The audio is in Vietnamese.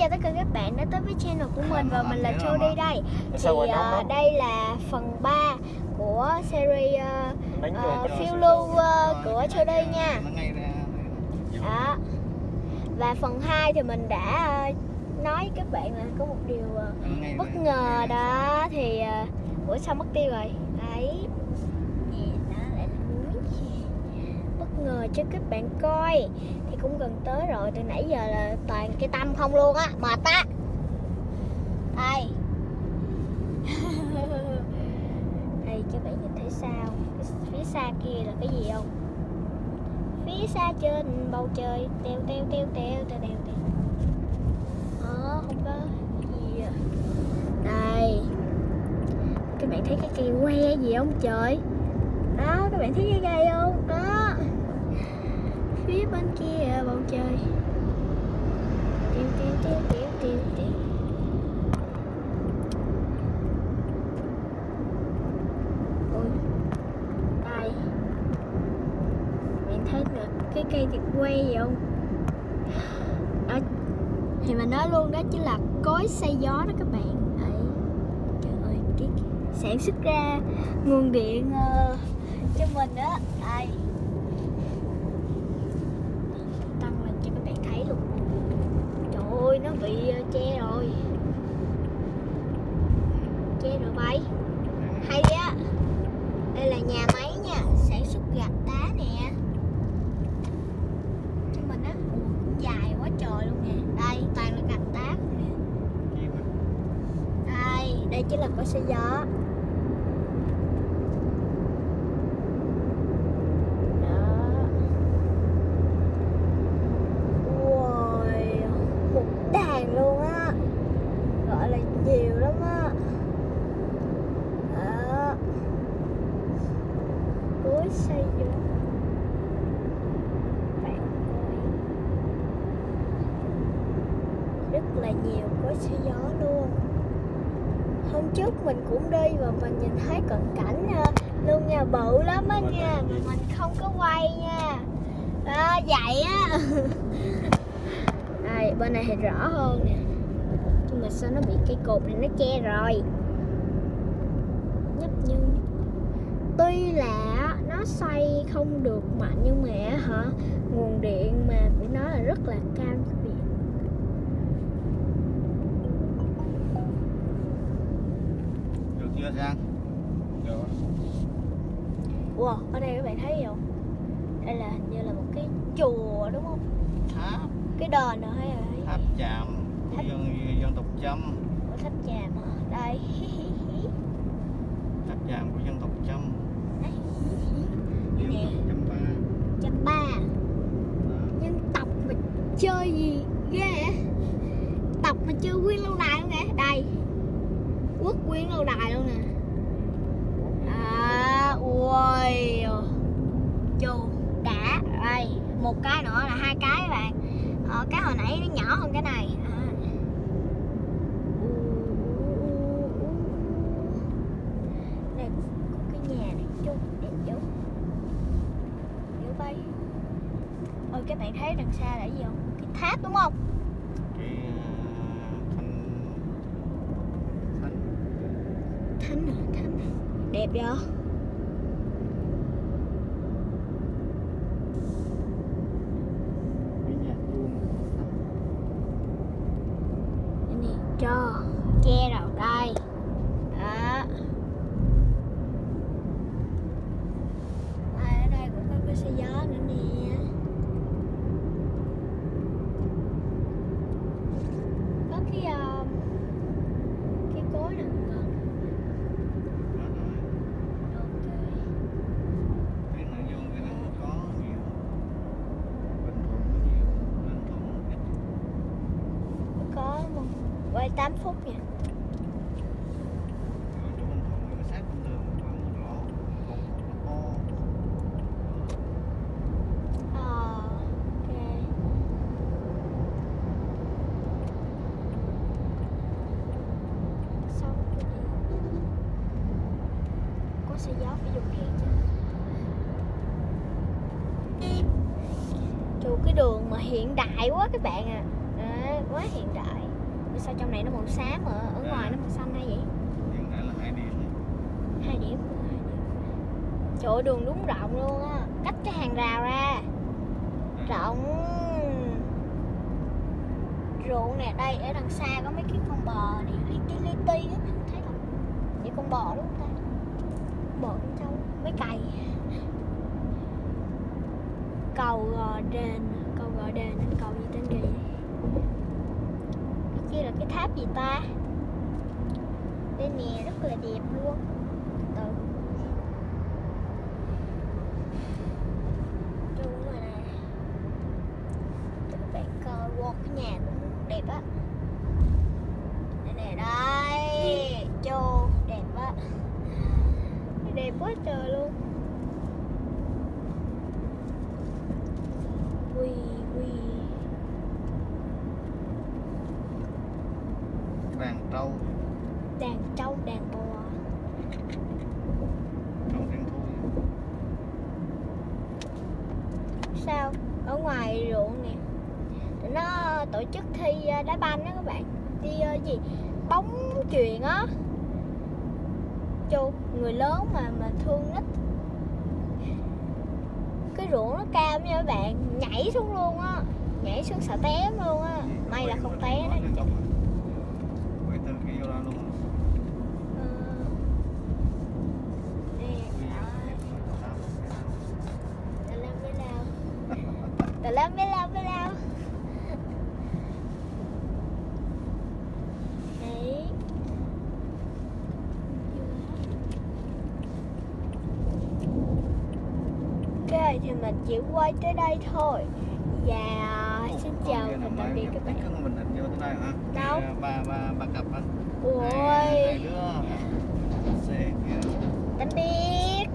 chào tất cả các bạn đã tới với channel của mình và mình là Sao Jody đây Thì lắm? đây là phần 3 của series à, rồi. phiêu lưu à, của nha Nó ngay ra. đó Và phần 2 thì mình đã à, nói các bạn là có một điều à, bất ngờ đó thì à, ủa sao mất tiêu rồi đấy nè đó lại là muối bất ngờ cho các bạn coi. Thì cũng gần tới rồi, từ nãy giờ là toàn cái tâm không luôn á, mệt á. Đây. Đây các bạn nhìn thấy sao? Phía xa kia là cái gì không? Phía xa trên, bầu trời. Teo teo teo teo teo teo teo. Ờ không có gì à. Đây. Các bạn thấy cái cây que gì không? Trời. Đó, các bạn thấy cái cây bên kia bầu trời. Tiêu tiêu tiêu tiêu tiêu tiêu ôi đây bạn thấy được cái cây tiệc quay gì không? Đó. Thì mình nói luôn đó chính là cối xay gió đó các bạn. Đấy. Trời ơi cái sản xuất ra nguồn điện uh, cho mình đó. Đây tăng lên cho các bạn thấy luôn ơi nó bị ờ, che rồi. Che rồi bay hay á đây là nhà máy nha sản xuất gạch đá nè. Á Ủa, cũng dài quá trời luôn nè. Đây toàn là gạch đá không nè. Đây đây chính là cối xay gió đó Ôi, một đàn luôn á gọi là nhiều lắm á đó cối xay gió bạn coi rất là nhiều cối xe gió luôn. Hôm trước mình cũng đi và mình nhìn thấy cận cảnh à, luôn nhà bự lắm á nha mà mình không có quay nha. À, vậy á. Đây bên này thì rõ hơn nè. Nhưng mà sao nó bị cây cột này nó che rồi? Nhấp như tuy là nó xoay không được mạnh nhưng mà hả nguồn điện mà của nó là rất là cao bạn Được. Wow, ở đây các bạn thấy gì không? Đây là hình như là một cái chùa đúng không? Tháp, Cái đền nào hay là cái tháp chàm của Tháp- dân dân tộc Chăm, Ủa, tháp chàm hả? Đây. tháp chàm của dân tộc Chăm. Đây Dân nè, tộc Chăm Ba. trăm ba. Đó. Nhân tộc mà chơi gì ghê vậy? Tộc mà chơi nguyên lâu đài không vậy? Đây. Quốc nguyên lâu đài luôn nè. À, ui. Chù, đã. Đây, một cái nữa là hai cái các bạn. Ờ, cái hồi nãy nó nhỏ hơn cái này. À. Đây có cái nhà này chung đẹp dữ. Dữ bay. Ôi các bạn thấy đằng xa là gì không? Cái tháp đúng không? Cái ờ, thanh thanh Thánh à, thánh à. Đẹp vậy? cho che rồi đây 18 phút nha. Ờ, sẽ gió phải dùng kẹt chứ Trừ cái đường mà hiện đại quá các bạn à Đấy, quá hiện đại sao trong này nó màu xám ở ở ngoài nó màu xanh hay vậy? Hiện tại là hai điểm. Hai điểm. Trời ơi, đường đúng rộng luôn á. Cách cái hàng rào ra. Rộng. Ruộng nè đây ở đằng xa có mấy cái con bò này li ti li ti á. Thấy không? Vậy con bò đúng không ta? Bò con trâu mấy cày. Cầu gò đền cầu gò đền cầu gì tên cái kia là cái tháp gì ta? Đây nè rất là đẹp luôn. Từ. Rồi nè. Cho các bạn coi wow cái nhà cũng đẹp á. Đây nè đây. Chô đẹp á. Đẹp quá trời đàn trâu. Đàn trâu đàn bò. Trâu đen thui. Sao? Ở ngoài ruộng nè. Nó tổ chức thi ờ, đá banh đó các bạn. Thi ờ, gì? Bóng chuyền á. Cho người lớn mà mà thương ít cái ruộng nó cao nha các bạn. Nhảy xuống luôn á. Nhảy xuống sợ té luôn á. May là không té đó lao với lao Đấy. Ok thì mình chỉ quay tới đây thôi Và xin chào và tạm biệt các bạn. mình hình vô tới đây hả? Đâu? Cái, ba ba ba cặp á. Ôi Tạm biệt